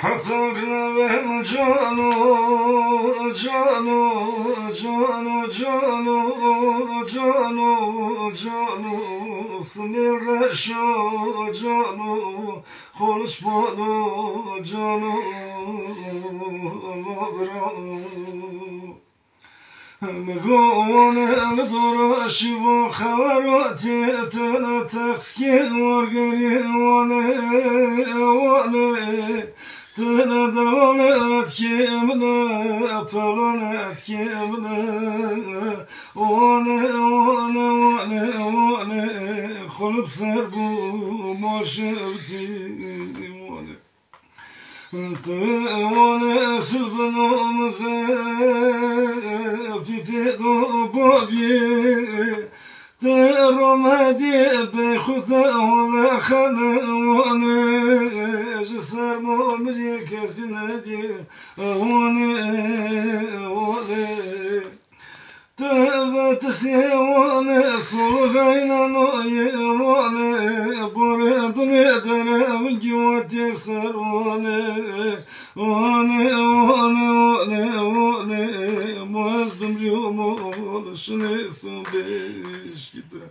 حفرنا بهم جانو جانو جانو جانو جانو جانو سمير شو جانو خلص بانو جانو الله برانو مگونه لطور شیو خبراتی تن که ورگری وانه وانه تن دوانه اتکی امنه پلانه اتکی امنه وانه وانه وانه وانه خلب سر بو ماشرتی Tevone sülbünümüze Pipi dubu bi Teromedi beyhude ola khanevone Jisar mumri kesine di Avone سيواني صلغينا نويراني قريتني درام جواتي سرواني واني واني واني واني مازدم اليوم شني سبيش كتاب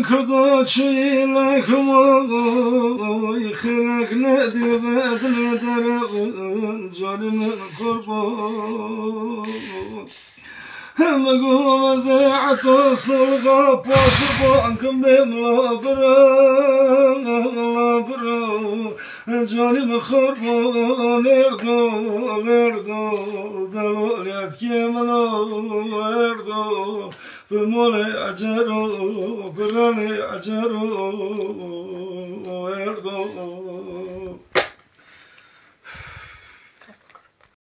كدوشي لك موضو يخلق نادي بدنا درب ظلم قربو مقوم ذاعة الصلقة بوصبو عنكم بملا برا جانم مخور رو نرد و نرد و دلولیت که منو ورد و به مونه اجرو به لنه اجرو